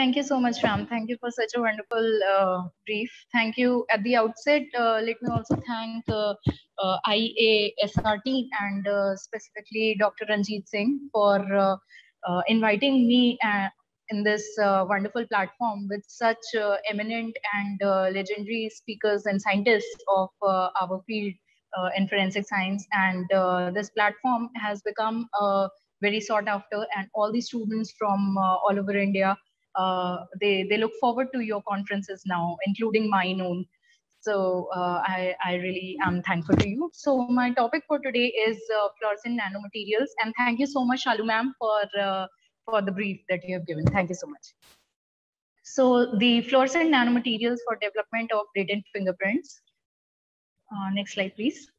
Thank you so much, Ram. Thank you for such a wonderful uh, brief. Thank you. At the outset, uh, let me also thank uh, uh IASR team and uh, specifically Dr. Ranjit Singh for uh, inviting me in this wonderful platform with such eminent and legendary speakers and scientists of our field in forensic science. And this platform has become very sought after and all the students from all over India uh, they they look forward to your conferences now, including mine own. So uh, I, I really am thankful to you. So my topic for today is uh, fluorescent nanomaterials. And thank you so much, Shalu ma'am, for, uh, for the brief that you have given. Thank you so much. So the fluorescent nanomaterials for development of latent fingerprints. Uh, next slide, please.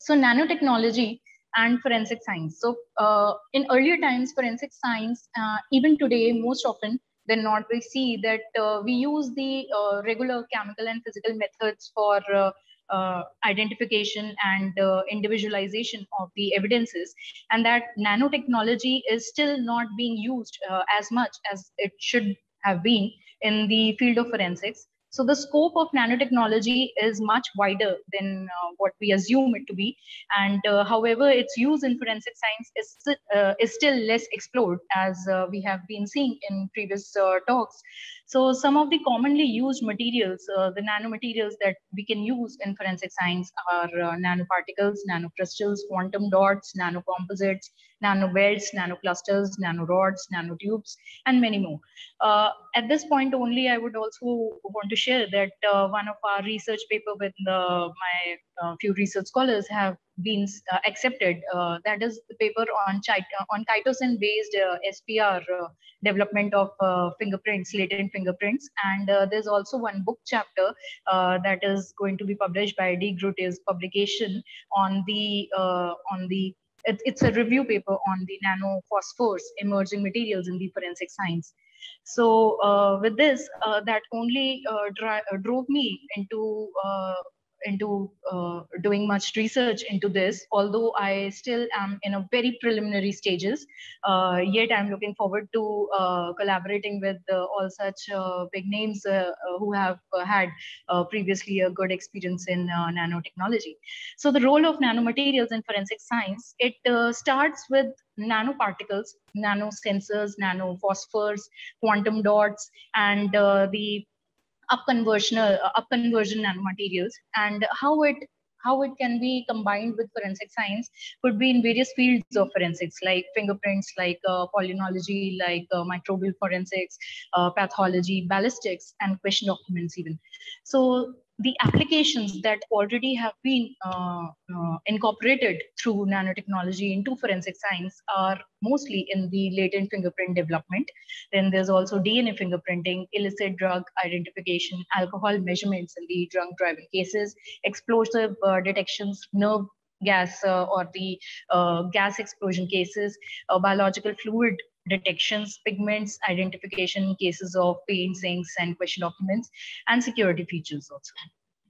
So nanotechnology and forensic science. So uh, in earlier times, forensic science, uh, even today, most often than not, we see that uh, we use the uh, regular chemical and physical methods for uh, uh, identification and individualization of the evidences, and that nanotechnology is still not being used as much as it should have been in the field of forensics. So the scope of nanotechnology is much wider than uh, what we assume it to be. And uh, however, its use in forensic science is, uh, is still less explored as uh, we have been seeing in previous uh, talks. So some of the commonly used materials, uh, the nanomaterials that we can use in forensic science are nanoparticles, nanocrystals, quantum dots, nanocomposites, nanobelts, nanoclusters, nanorods, nanotubes, and many more. Uh, at this point only, I would also want to share that uh, one of our research paper with the, my uh, few research scholars have been uh, accepted. Uh, that is the paper on, on chitosan-based uh, SPR development of fingerprints, latent fingerprints. And there's also one book chapter that is going to be published by De Groote's publication on the on the it, it's a review paper on the nanophosphors emerging materials in the forensic science. So uh, with this, uh, that only uh, drove me into uh, into uh, doing much research into this, although I still am in a very preliminary stages. Uh, yet I'm looking forward to uh, collaborating with uh, all such uh, big names uh, who have had previously a good experience in nanotechnology. So the role of nanomaterials in forensic science, it starts with nanoparticles, nanosensors, nanophosphors, quantum dots, and the upconversion uh, upconversion nanomaterials and how it how it can be combined with forensic science could be in various fields of forensics like fingerprints like uh, palynology like uh, microbial forensics uh, pathology ballistics and question documents even. So the applications that already have been uh, uh, incorporated through nanotechnology into forensic science are mostly in the latent fingerprint development. Then there's also DNA fingerprinting, illicit drug identification, alcohol measurements in the drunk driving cases, explosive uh, detections, nerve gas uh, or the uh, gas explosion cases, uh, biological fluid detections, pigments, identification cases of paints, inks, and question documents, and security features also.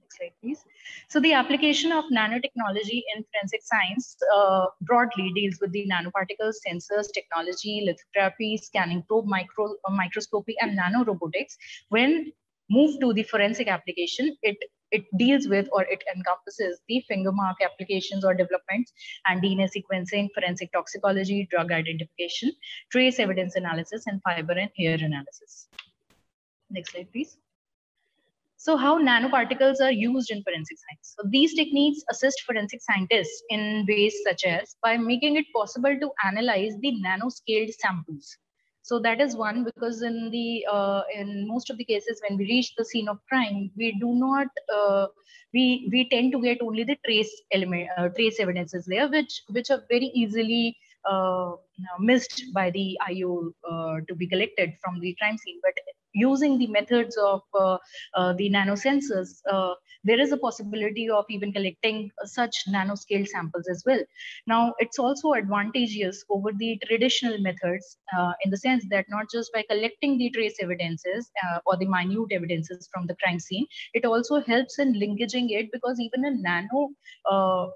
Next slide, please. So the application of nanotechnology in forensic science uh, broadly deals with the nanoparticles, sensors, technology, lithography, scanning probe, micro, uh, microscopy, and nanorobotics. When moved to the forensic application, it it deals with or it encompasses the finger mark applications or developments and DNA sequencing, forensic toxicology, drug identification, trace evidence analysis, and fiber and hair analysis. Next slide, please. So how nanoparticles are used in forensic science. So these techniques assist forensic scientists in ways such as by making it possible to analyze the nanoscaled samples so that is one because in the uh, in most of the cases when we reach the scene of crime we do not uh, we we tend to get only the trace element uh, trace evidences there which which are very easily uh, missed by the IO uh, to be collected from the crime scene. But using the methods of uh, uh, the nanosensors, uh, there is a possibility of even collecting such nanoscale samples as well. Now, it's also advantageous over the traditional methods uh, in the sense that not just by collecting the trace evidences uh, or the minute evidences from the crime scene, it also helps in linkaging it because even a nano uh,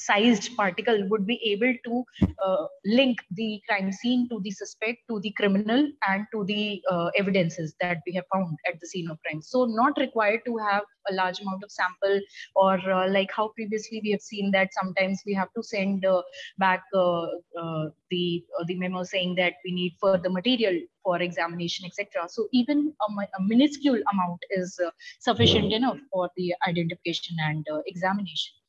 sized particle would be able to uh, link the crime scene to the suspect, to the criminal, and to the uh, evidences that we have found at the scene of crime. So not required to have a large amount of sample or uh, like how previously we have seen that sometimes we have to send uh, back uh, uh, the the memo saying that we need further material for examination, etc. So even a, a, minuscule amount is sufficient enough for the identification and examination.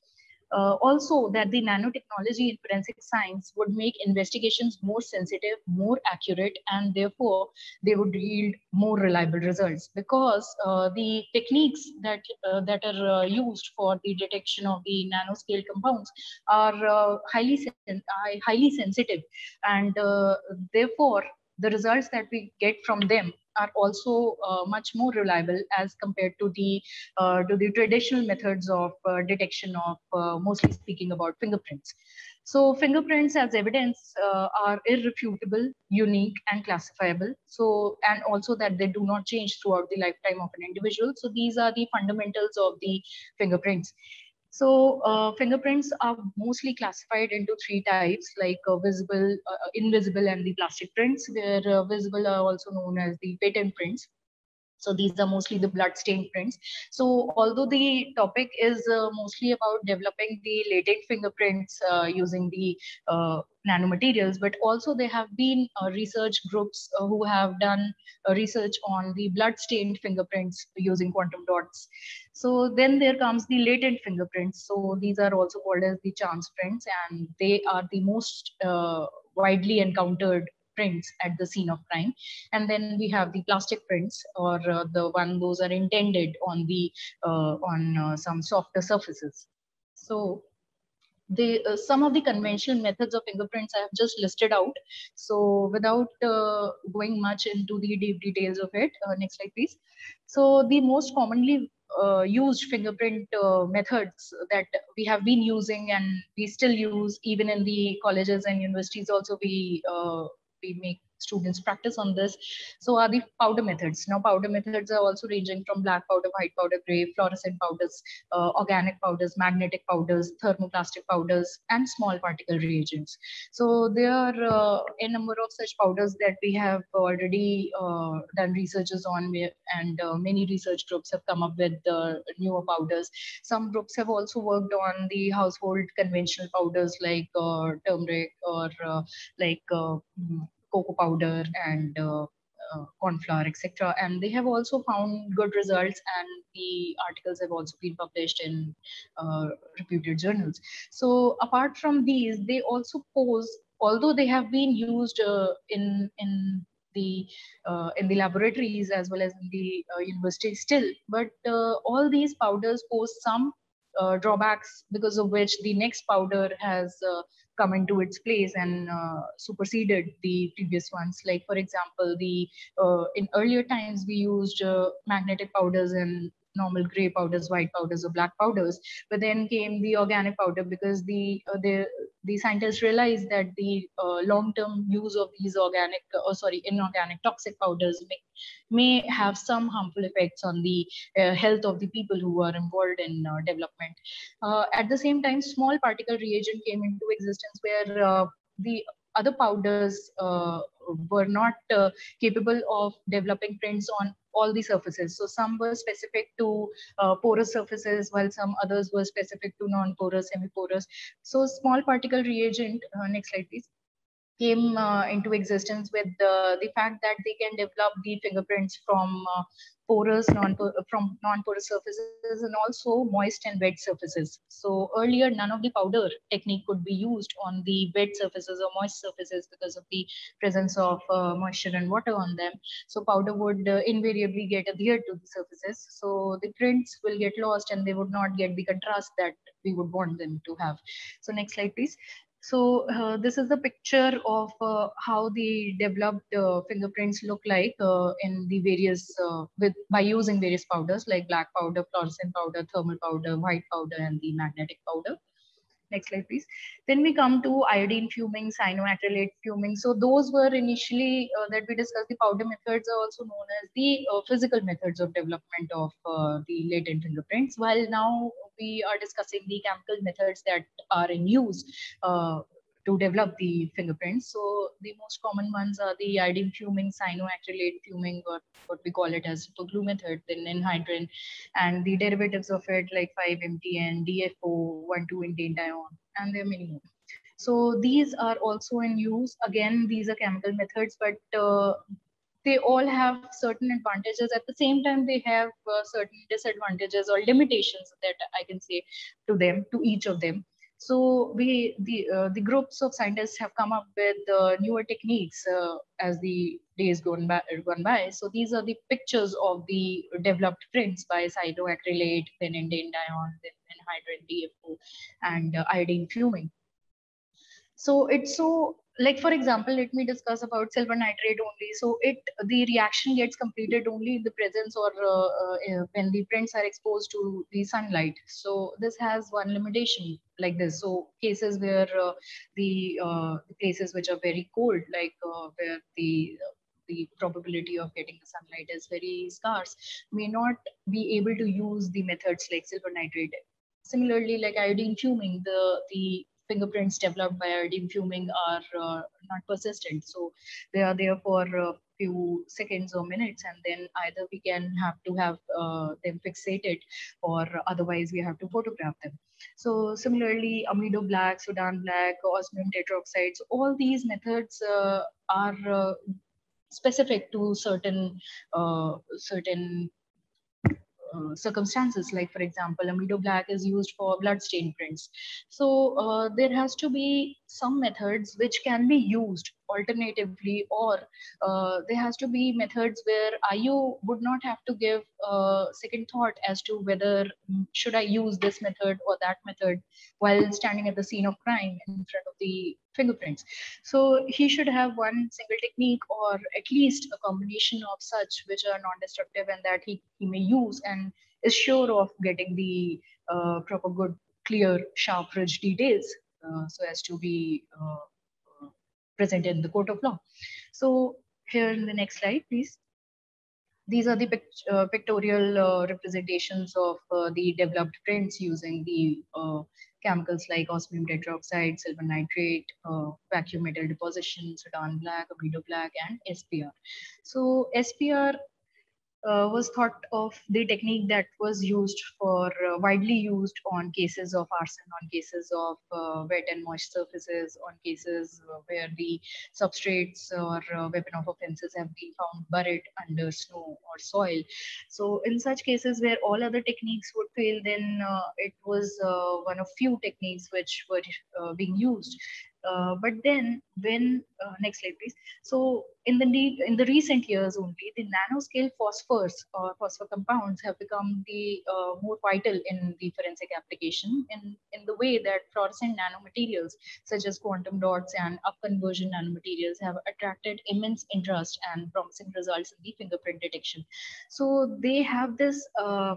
Uh, also that the nanotechnology in forensic science would make investigations more sensitive, more accurate, and therefore they would yield more reliable results. Because uh, the techniques that uh, that are uh, used for the detection of the nanoscale compounds are uh, highly sen highly sensitive, and uh, therefore the results that we get from them are also uh, much more reliable as compared to the uh, to the traditional methods of uh, detection of uh, mostly speaking about fingerprints. So fingerprints as evidence uh, are irrefutable, unique, and classifiable. So and also that they do not change throughout the lifetime of an individual. So these are the fundamentals of the fingerprints. So uh, fingerprints are mostly classified into three types, like uh, visible, uh, invisible, and the plastic prints, where uh, visible are also known as the patent prints. So these are mostly the blood-stained prints. So although the topic is uh, mostly about developing the latent fingerprints uh, using the uh, nanomaterials, but also there have been uh, research groups uh, who have done uh, research on the blood-stained fingerprints using quantum dots. So then there comes the latent fingerprints. So these are also called as the chance prints, and they are the most widely encountered prints at the scene of crime. And then we have the plastic prints or uh, the one those are intended on the uh, on uh, some softer surfaces. So the uh, some of the conventional methods of fingerprints I have just listed out. So without uh, going much into the deep details of it, uh, next slide please. So the most commonly uh, used fingerprint uh, methods that we have been using and we still use even in the colleges and universities also we we make students practice on this. So are the powder methods. Now powder methods are also ranging from black powder, white powder, gray, fluorescent powders, uh, organic powders, magnetic powders, thermoplastic powders, and small particle reagents. So there are uh, a number of such powders that we have already uh, done researches on and uh, many research groups have come up with newer powders. Some groups have also worked on the household conventional powders like uh, turmeric or uh, like cocoa powder and uh, uh, corn flour, etc. And they have also found good results, and the articles have also been published in uh, reputed journals. So apart from these, they also pose, although they have been used uh, in in the uh, in the laboratories as well as in the uh, university still, but all these powders pose some drawbacks because of which the next powder has come into its place and uh, superseded the previous ones. Like for example, the uh, in earlier times we used uh, magnetic powders and normal gray powders, white powders, or black powders. But then came the organic powder because the uh, the the scientists realized that the uh, long-term use of these organic, uh, or sorry, inorganic toxic powders may, may have some harmful effects on the uh, health of the people who are involved in uh, development. Uh, at the same time, small particle reagent came into existence where the other powders were not capable of developing prints on all the surfaces. So some were specific to uh, porous surfaces, while some others were specific to non-porous, semi-porous. So small particle reagent, uh, next slide please, came uh, into existence with the, the fact that they can develop the fingerprints from uh, porous non from non-porous surfaces and also moist and wet surfaces. So earlier, none of the powder technique could be used on the wet surfaces or moist surfaces because of the presence of uh, moisture and water on them. So powder would uh, invariably get adhered to the surfaces. So the prints will get lost and they would not get the contrast that we would want them to have. So next slide, please. So uh, this is the picture of uh, how the developed uh, fingerprints look like uh, in the various, uh, with by using various powders like black powder, fluorescent powder, thermal powder, white powder, and the magnetic powder. Next slide, please. Then we come to iodine fuming, cyanoacrylate fuming. So those were initially uh, that we discussed. The powder methods are also known as the physical methods of development of the latent fingerprints. While now we are discussing the chemical methods that are in use uh, to develop the fingerprints. So the most common ones are the iodine fuming, cyanoacrylate fuming, or what we call it as super glue method, then ninhydrin, and the derivatives of it like 5-MTN, DFO, 1,2-indanedione, and there are many more. So these are also in use. Again, these are chemical methods, but uh, they all have certain advantages. At the same time, they have uh, certain disadvantages or limitations that I can say to them, to each of them. So we the uh, the groups of scientists have come up with uh, newer techniques uh, as the days gone by, gone by. So these are the pictures of the developed prints by cyanoacrylate, then indanedione, then ninhydrin DFO, and uh, iodine fuming. So it's so like for example, let me discuss about silver nitrate only. So it the reaction gets completed only in the presence or uh, uh, when the prints are exposed to the sunlight. So this has one limitation like this. So cases where uh, the, uh, places which are very cold, like uh, where the the probability of getting the sunlight is very scarce, may not be able to use the methods like silver nitrate. Similarly, like iodine fuming, the the fingerprints developed by iodine fuming are uh, not persistent. So they are there for a few seconds or minutes, and then either we can have to have uh, them fixated, or otherwise we have to photograph them. So similarly, amido black, Sudan black, osmium tetroxide, so all these methods uh, are uh, specific to certain uh, certain uh, circumstances. Like for example amido black is used for blood stain prints. So uh, there has to be some methods which can be used alternatively or uh, there has to be methods where IO would not have to give a second thought as to whether mm, should I use this method or that method while standing at the scene of crime in front of the fingerprints. So he should have one single technique or at least a combination of such which are non-destructive and that he, he may use and is sure of getting the uh, proper good, clear, sharp, rich details uh, so as to be uh, presented in the court of law. So here in the next slide, please. These are the pict uh, pictorial uh, representations of uh, the developed prints using the uh, chemicals like osmium tetroxide, silver nitrate, uh, vacuum metal deposition, Sudan black, amido black, and SPR. So SPR uh, was thought of the technique that was used for uh, widely used on cases of arson, on cases of uh, wet and moist surfaces, on cases uh, where the substrates or uh, weapon of offenses have been found buried under snow or soil. So in such cases where all other techniques would fail, then uh, it was one of few techniques which were being used. Uh, but then when uh, next slide please. So in the in the recent years only the nanoscale phosphors or phosphor compounds have become the uh, more vital in the forensic application in in the way that fluorescent nanomaterials such as quantum dots and up conversion nanomaterials have attracted immense interest and promising results in the fingerprint detection. So they have this uh,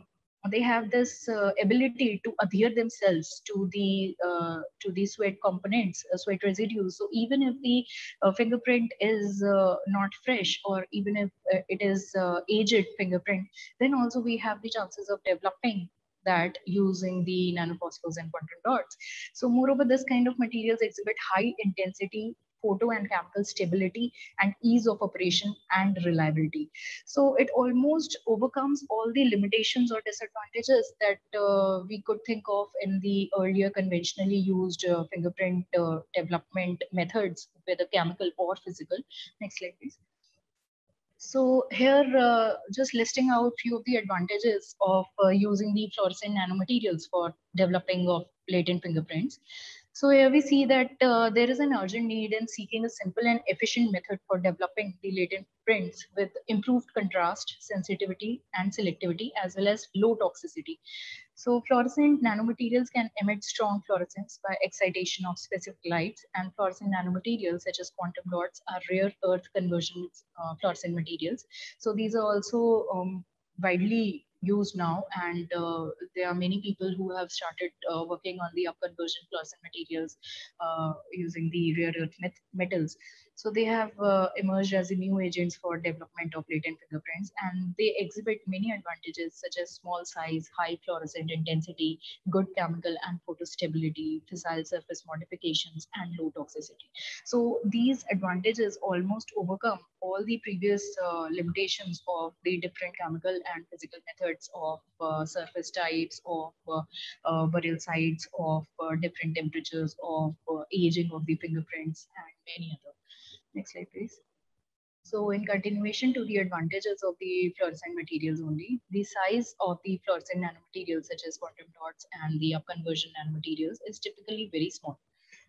they have this uh, ability to adhere themselves to the uh, to the sweat components uh, sweat residues so even if the uh, fingerprint is uh, not fresh or even if uh, it is aged fingerprint then also we have the chances of developing that using the nanophosphors and quantum dots. So moreover, this kind of materials exhibit high intensity photo and chemical stability and ease of operation and reliability. So it almost overcomes all the limitations or disadvantages that uh, we could think of in the earlier conventionally used uh, fingerprint uh, development methods, whether chemical or physical. Next slide, please. So here, uh, just listing out few of the advantages of uh, using the fluorescent nanomaterials for developing of latent fingerprints. So here we see that uh, there is an urgent need in seeking a simple and efficient method for developing the latent prints with improved contrast, sensitivity, and selectivity, as well as low toxicity. So fluorescent nanomaterials can emit strong fluorescence by excitation of specific lights, and fluorescent nanomaterials such as quantum dots are rare earth conversion uh, fluorescent materials. So these are also um, widely used now and uh, there are many people who have started uh, working on the upconversion fluorescent materials uh, using the rare earth met metals so they have uh, emerged as a new agents for development of latent fingerprints, and they exhibit many advantages such as small size, high fluorescent intensity, good chemical and photostability, facile surface modifications, and low toxicity. So these advantages almost overcome all the previous uh, limitations of the different chemical and physical methods of uh, surface types, of uh, uh, burial sites, of uh, different temperatures, of aging of the fingerprints, and many other. Next slide, please. So in continuation to the advantages of the fluorescent materials only, the size of the fluorescent nanomaterials such as quantum dots and the upconversion nanomaterials is typically very small.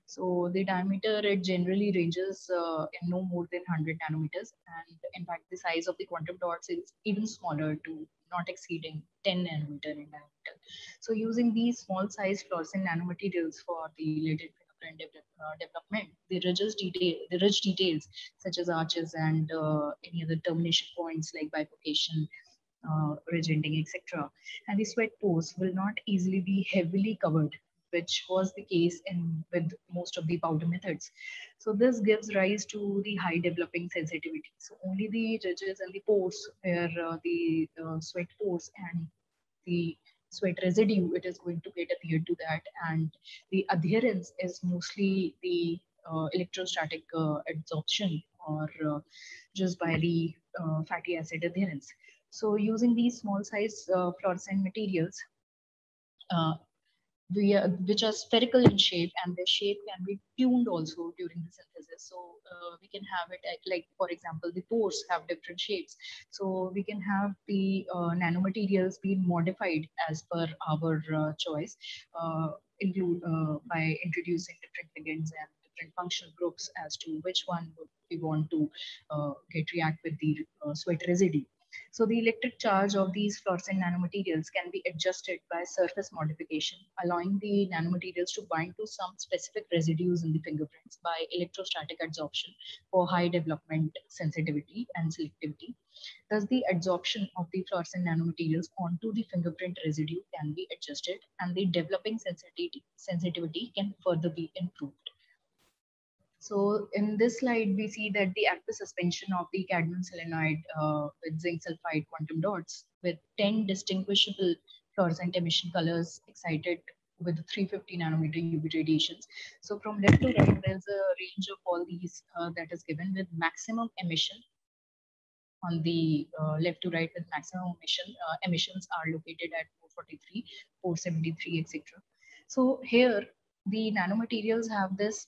So the diameter, it generally ranges uh, in no more than 100 nanometers. And in fact, the size of the quantum dots is even smaller to not exceeding 10 nanometer in diameter. So using these small size fluorescent nanomaterials for the latent and uh, development, the rich, detail, the rich details such as arches and uh, any other termination points like bifurcation, uh, ridge ending, etc. And the sweat pores will not easily be heavily covered, which was the case in with most of the powder methods. So this gives rise to the high developing sensitivity. So only the ridges and the pores where uh, the uh, sweat pores and the sweat residue, it is going to get adhered to that. And the adherence is mostly the uh, electrostatic uh, adsorption or uh, just by the uh, fatty acid adherence. So using these small size fluorescent materials, uh, which are spherical in shape and their shape can be tuned also during the synthesis. So uh, we can have it at, like, for example, the pores have different shapes. So we can have the uh, nanomaterials being modified as per our uh, choice, uh, include uh, by introducing different ligands and different functional groups as to which one we want to get react with the sweat residue. So the electric charge of these fluorescent nanomaterials can be adjusted by surface modification, allowing the nanomaterials to bind to some specific residues in the fingerprints by electrostatic adsorption for high development sensitivity and selectivity. Thus, the adsorption of the fluorescent nanomaterials onto the fingerprint residue can be adjusted and the developing sensitivity, sensitivity can further be improved. So in this slide, we see that the active suspension of the cadmium selenide uh, with zinc sulfide quantum dots with 10 distinguishable fluorescent emission colors excited with 350 nanometer UV radiations. So from left to right, there's a range of all these uh, that is given with maximum emission on the uh, left to right with maximum emission. Uh, emissions are located at 443, 473, etc. So here the nanomaterials have this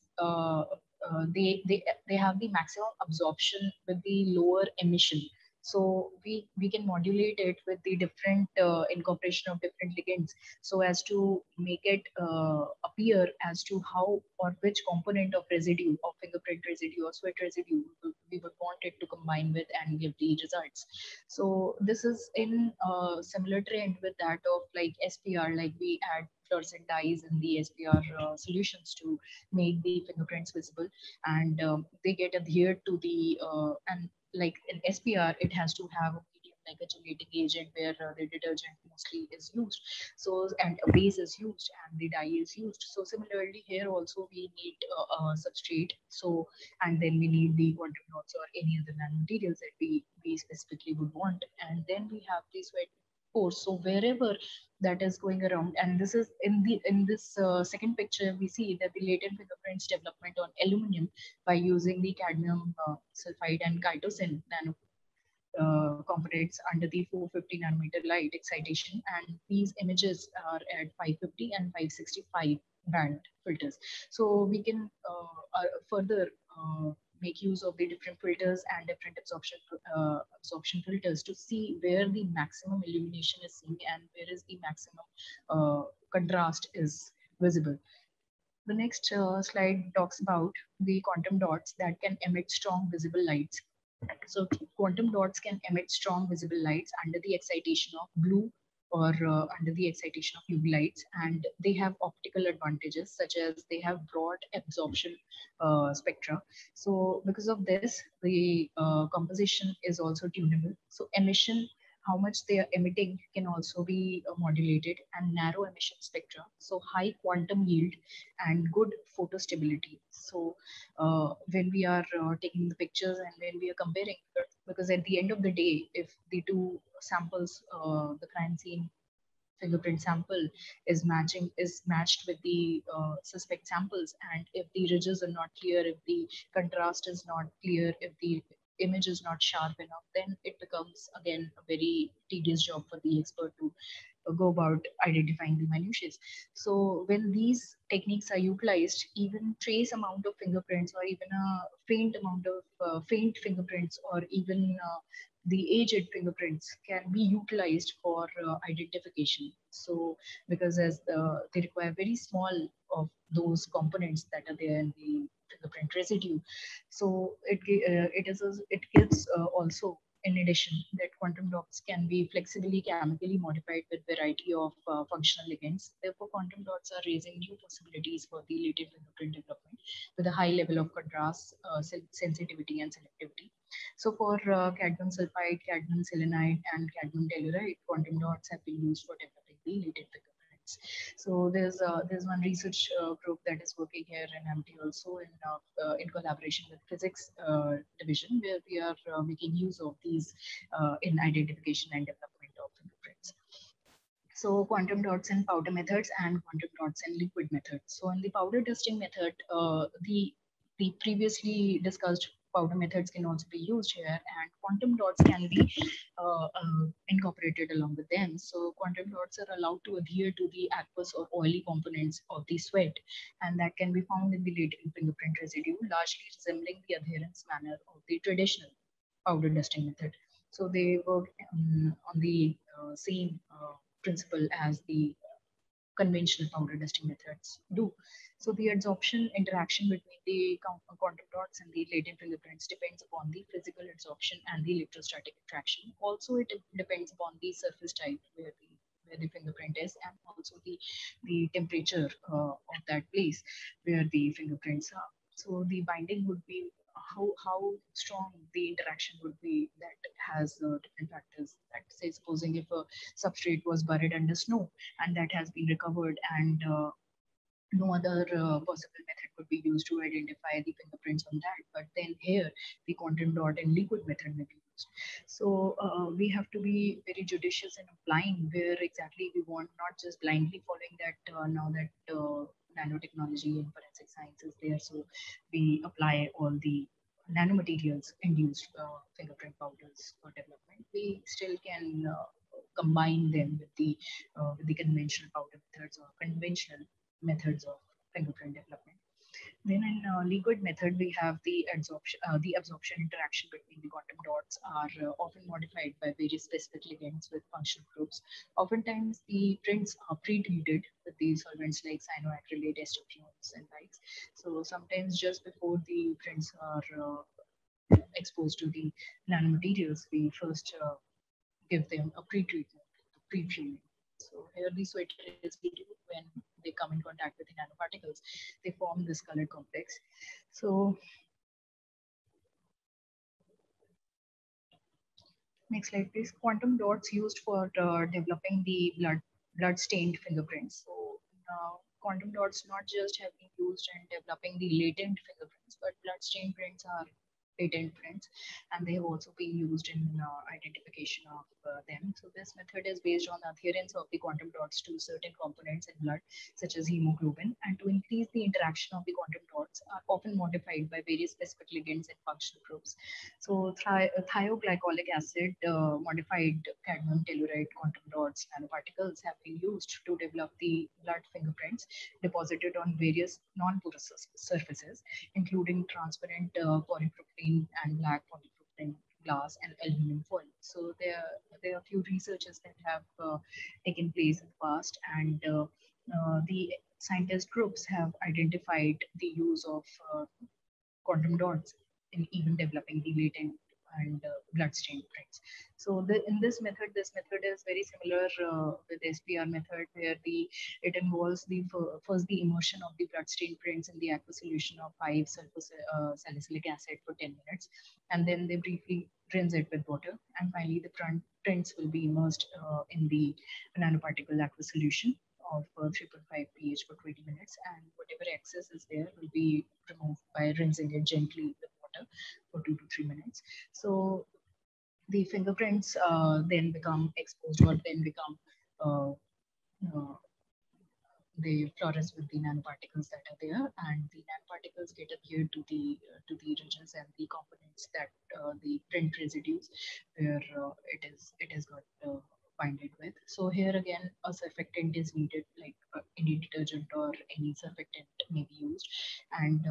uh, they, they, they have the maximum absorption with the lower emission. So we, we can modulate it with the different uh, incorporation of different ligands so as to make it uh, appear as to how or which component of residue of fingerprint residue or sweat residue we would want it to combine with and give the results. So this is in a similar trend with that of like SPR, like we add fluorescent dyes in the SPR uh, solutions to make the fingerprints visible and um, they get adhered to the, uh, and like in SPR, it has to have a medium like a gelating agent where uh, the detergent mostly is used. So, and a base is used and the dye is used. So similarly here also we need uh, a substrate. So, and then we need the quantum dots or any other nanomaterials that we, we specifically would want. And then we have the sweat pores. So wherever that is going around, and this is in the in this uh, second picture, we see that the latent fingerprints development on aluminum by using the cadmium uh, sulfide and chitosan nano uh, components under the 450 nanometer light excitation, and these images are at 550 and 565 band filters. So we can uh, uh, further uh, make use of the different filters and different absorption uh, absorption filters to see where the maximum illumination is seen and where is the maximum uh, contrast is visible. The next uh, slide talks about the quantum dots that can emit strong visible lights. So quantum dots can emit strong visible lights under the excitation of blue, or uh, under the excitation of UV lights and they have optical advantages such as they have broad absorption uh, spectra. So because of this, the uh, composition is also tunable. So emission how much they are emitting can also be uh, modulated and narrow emission spectra. So high quantum yield and good photo stability. So uh, when we are uh, taking the pictures and when we are comparing, because at the end of the day, if the two samples, uh, the crime scene fingerprint sample is matching is matched with the uh, suspect samples and if the ridges are not clear if the contrast is not clear if the image is not sharp enough, then it becomes again a very tedious job for the expert to go about identifying the minutiae. So when these techniques are utilized, even trace amount of fingerprints or even a faint amount of uh, faint fingerprints or even uh, the aged fingerprints can be utilized for uh, identification. So because as the, they require very small of those components that are there in the fingerprint residue. So it, uh, it, is it gives uh, also in addition that quantum dots can be flexibly chemically modified with variety of uh, functional ligands. Therefore, quantum dots are raising new possibilities for the latent fingerprint development with a high level of contrast, uh, sensitivity and selectivity. So for uh, cadmium sulfide, cadmium selenide and cadmium telluride, quantum dots have been used for developing the latent fingerprint. So there's uh, there's one research uh, group that is working here in MT also in uh, uh, in collaboration with physics uh, division where we are uh, making use of these in identification and development of fingerprints. So quantum dots and powder methods and quantum dots and liquid methods. So in the powder dusting method, the the previously discussed powder methods can also be used here and quantum dots can be uh, uh, incorporated along with them. So quantum dots are allowed to adhere to the aqueous or oily components of the sweat and that can be found in the latent fingerprint residue, largely resembling the adherence manner of the traditional powder dusting method. So they work um, on the uh, same uh, principle as the conventional powder dusting methods do. So the adsorption interaction between the quantum dots and the latent fingerprints depends upon the physical adsorption and the electrostatic attraction. Also, it depends upon the surface type where the where the fingerprint is and also the the temperature uh, of that place where the fingerprints are. So the binding would be how how strong the interaction would be that has uh, different factors. That say, supposing if a substrate was buried under snow and that has been recovered and uh, no other uh, possible method could be used to identify the fingerprints on that. But then here, the quantum dot and liquid method may be used. So uh, we have to be very judicious in applying where exactly we want, not just blindly following that uh, now that uh, nanotechnology and forensic science is there. So we apply all the nanomaterials induced uh, fingerprint powders for development. We still can uh, combine them with the with the conventional powder methods or conventional methods of fingerprint development. Then in uh, liquid method, we have the absorption, uh, the absorption interaction between the quantum dots are uh, often modified by various specific ligands with functional groups. Oftentimes, the prints are pre-treated with these solvents like cyanoacrylate, estopiones, and likes. So sometimes just before the prints are uh, exposed to the nanomaterials, we first uh, give them a pre-treatment, pre-fuming. So here the sweat is when they come in contact with the nanoparticles, they form this colored complex. So next slide, please. Quantum dots used for uh, developing the blood blood stained fingerprints. So now quantum dots not just have been used in developing the latent fingerprints, but blood stained prints are patent prints and they have also been used in uh, identification of uh, them. So this method is based on the adherence of the quantum dots to certain components in blood such as hemoglobin and to increase the interaction of the quantum dots are often modified by various specific ligands and functional groups. So thi thioglycolic acid uh, modified cadmium telluride quantum dots nanoparticles have been used to develop the blood fingerprints deposited on various non-porous surfaces including transparent uh, polypropylene and black polypropylene glass and aluminum foil. So there, there are a few researches that have uh, taken place in the past and uh, uh, the scientist groups have identified the use of uh, quantum dots in even developing the latent and uh, bloodstained prints. So the, in this method, this method is very similar uh, with SPR method where the it involves the first the immersion of the bloodstained prints in the aqua solution of 5 sulfur uh, salicylic acid for 10 minutes and then they briefly rinse it with water and finally the front prints will be immersed uh, in the nanoparticle aqua solution of uh, 3.5 pH for 20 minutes and whatever excess is there will be removed by rinsing it gently with water for two to three minutes. So the fingerprints uh, then become exposed or then become uh, uh, they fluoresce with the nanoparticles that are there and the nanoparticles get adhered to the uh, to the regions and the components that uh, the print residues where uh, it is it has got binded with. So here again, a surfactant is needed, like any detergent or any surfactant may be used, and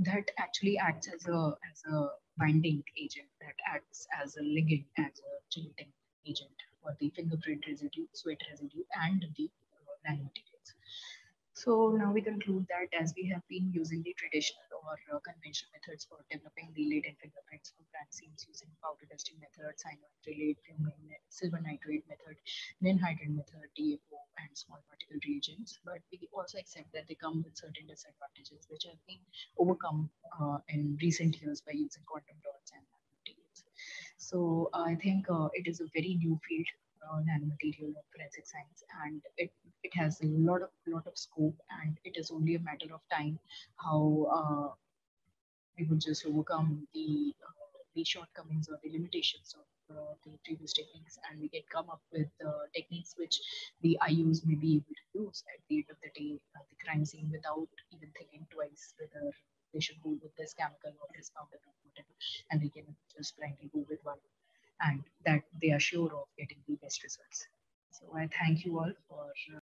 that actually acts as a as a binding agent that acts as a ligand, as a gelatin agent for the fingerprint residue, sweat residue, and the uh, nanomaterials. So now we conclude that as we have been using the traditional or uh, conventional methods for developing the latent fingerprints for seams using powder dusting method, relate, fuming, silver nitrate method, ninhydrin method, DFO, and small particle reagents. But we also accept that they come with certain disadvantages which have been overcome uh, in recent years by using quantum dots and nanomaterials. So I think uh, it is a very new field uh, nanomaterial forensic science and it, it has a lot of lot of scope and it is only a matter of time how uh, we would just overcome the uh, the shortcomings or the limitations of uh, the previous techniques and we can come up with uh, techniques which the IOs may be able to use at the end of the day at the crime scene without even thinking twice whether they should go with this chemical or this powder or whatever and they can just blindly go with one and that they are sure of getting the best results. So I thank you all for